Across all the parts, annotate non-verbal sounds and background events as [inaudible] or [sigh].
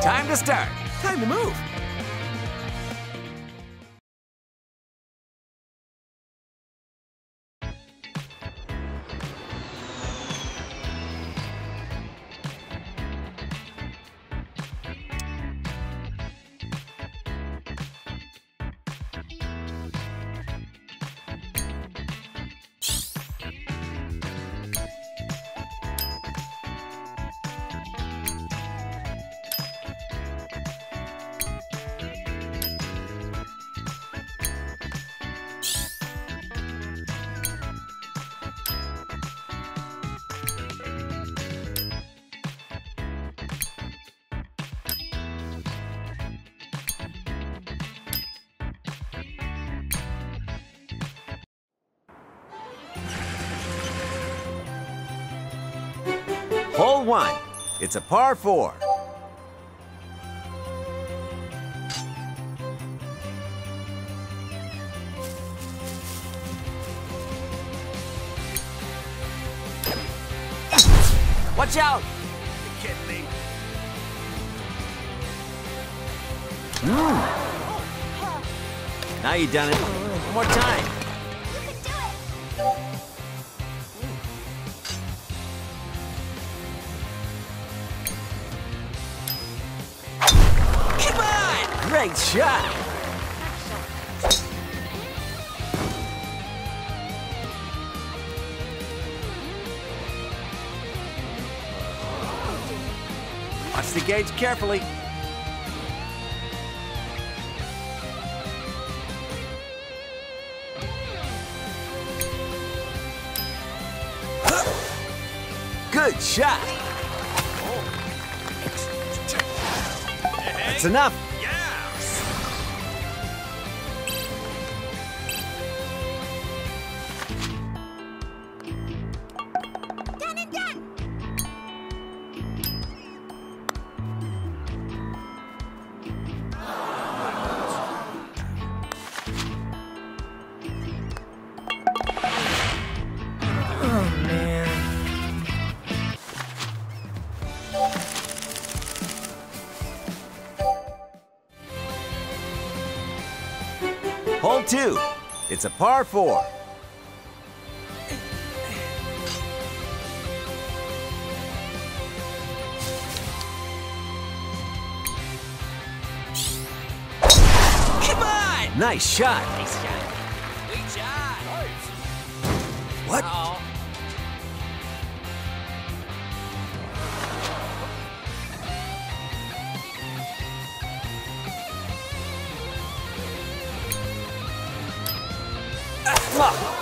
Time to start. Time to move. Hole one. It's a par four. Watch out! You kidding me? Now you done it. One more time. Great shot! Watch the gauge carefully. Good shot. That's enough. Hole two. It's a par four. Come on! Nice shot. Nice shot. Good shot. What? Uh-oh.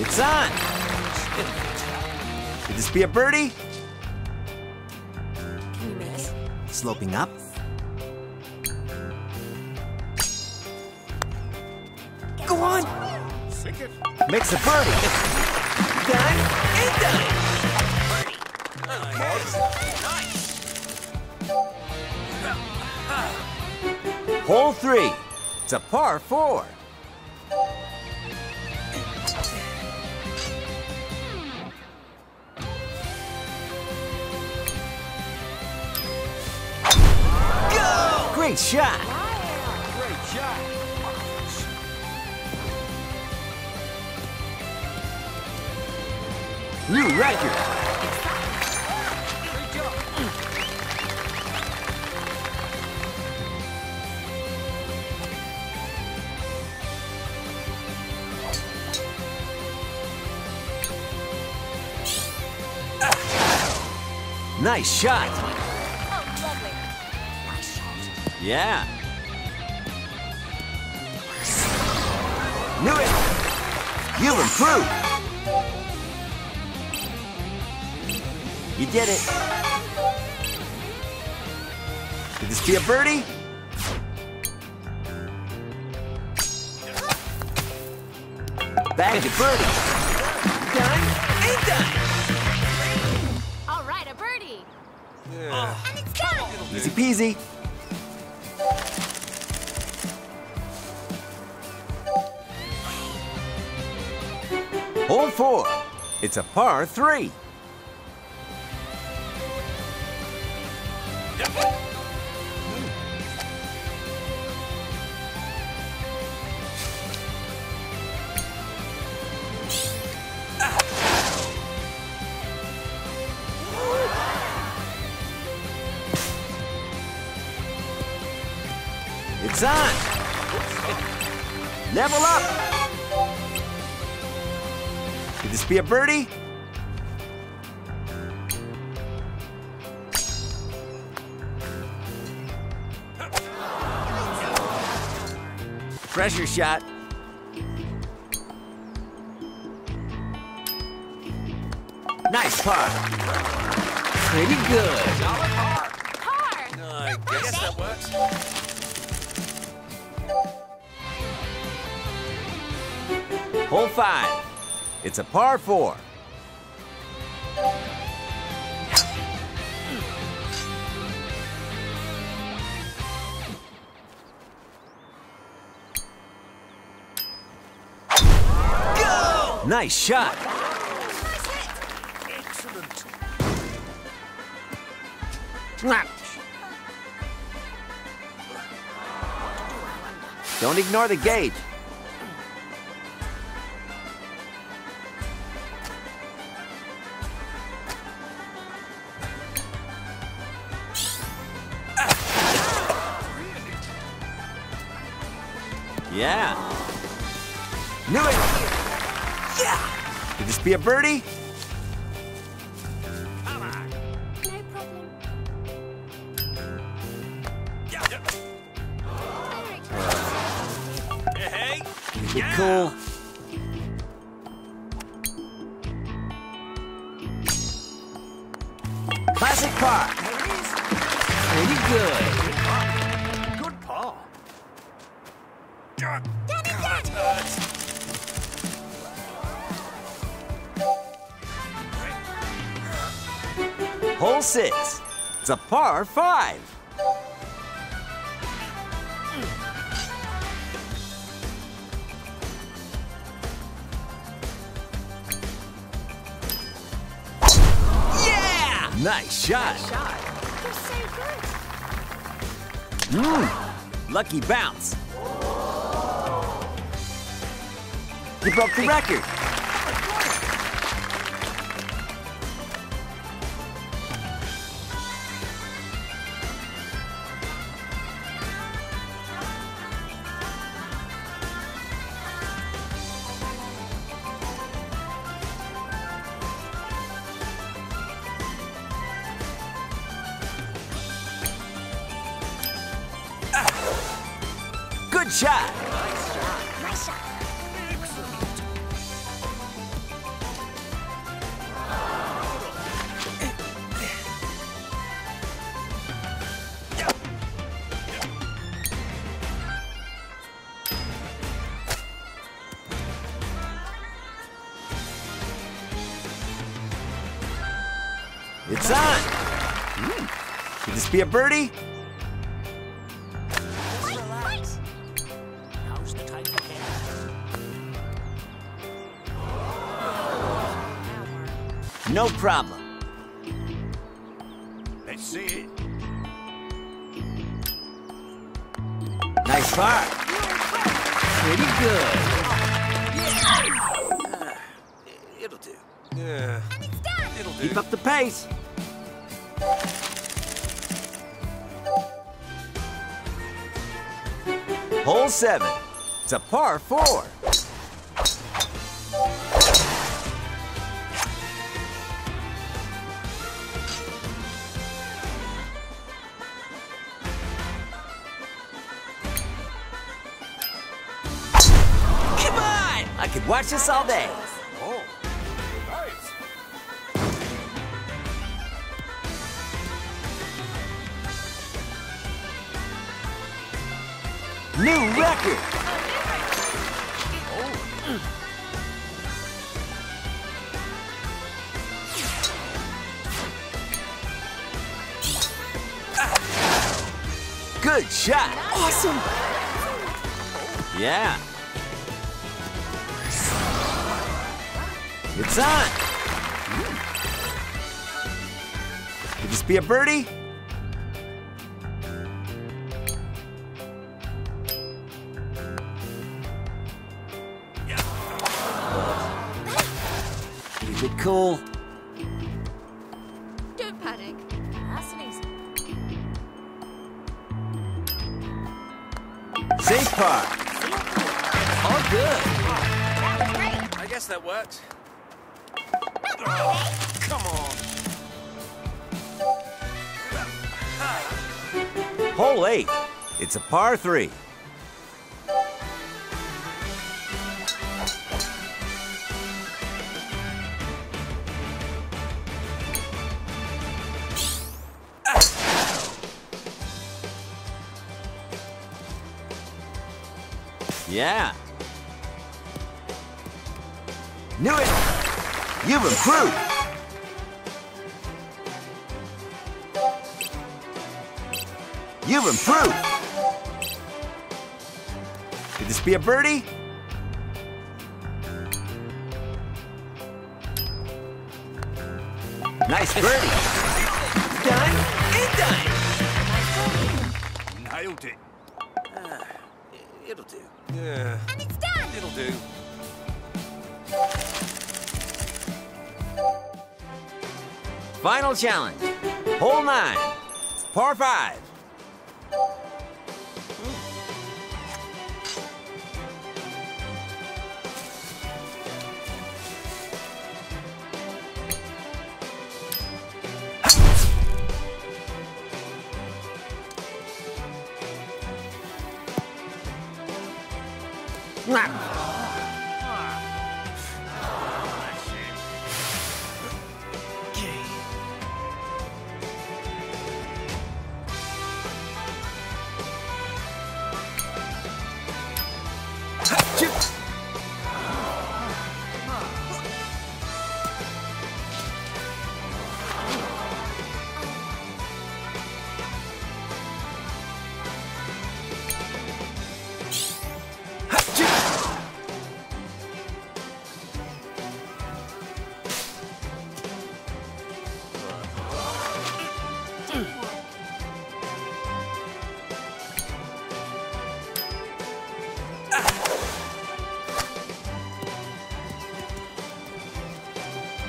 It's on. Could this be a birdie? Can you make it? Sloping up. Go on. Sink it. Makes a birdie. Done and done. Hole three. It's a par four. Go! Great shot. Great shot. New record. Nice shot. Oh, lovely. Nice shot. Yeah. Knew it. You've improved. You did it. Could this be a birdie? Back to birdie. Done Ain't done. Yeah. And it's done. Easy peasy. Hole four. It's a par three. It's on. Level up. Could this be a birdie? Pressure shot. Nice par. Pretty good. Solid par. Par. I guess that works. Hole five. It's a par four. Go! Nice shot. Excellent. Don't ignore the gauge. Yeah. Knew it. Yeah. Could this be a birdie? Come on. No problem. Yeah. Cool. Classic par. Pretty good. God, Done and that Hole six. It's a par five. Yeah! Nice shot. You're so good. Mm. Lucky bounce. You broke the record. Good shot. It's on. Hmm. Could this be a birdie? Right, right. Now's the time for care. No problem. Let's see it. Nice par. Pretty good. It'll do. Yeah, And it's done. it'll do. Keep up the pace. Hole seven. It's a par four. I could watch this all day. new record. Good shot. Awesome. Yeah. It's on. Could this be a birdie? Keep it cool. Don't panic. Nice and easy. Safe par. All good. That great. I guess that works. Not eh? Come on. Hole eight. It's a par three. Yeah. Knew it. You've improved. You've improved. Could this be a birdie? Nice birdie. Done and done. Nailed it. Ah, i- it'll do. Yeah, And it's done. it'll do. Final challenge. Hole nine. Par five. Mwah.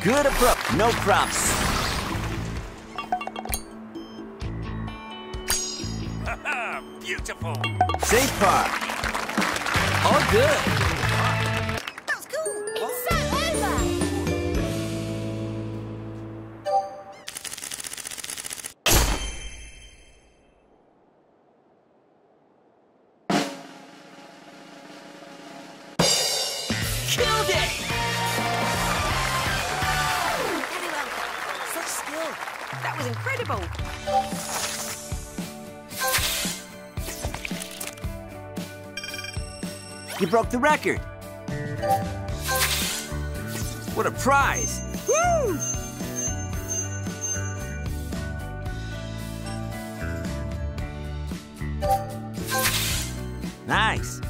Good approach. No props. [laughs] Beautiful. Safe par. All good. table. You broke the record. What a prize! Woo! Nice.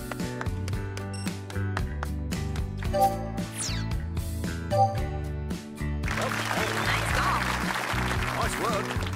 Nice work.